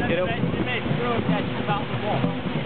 the kiddo. It may, it may throw that about the wall.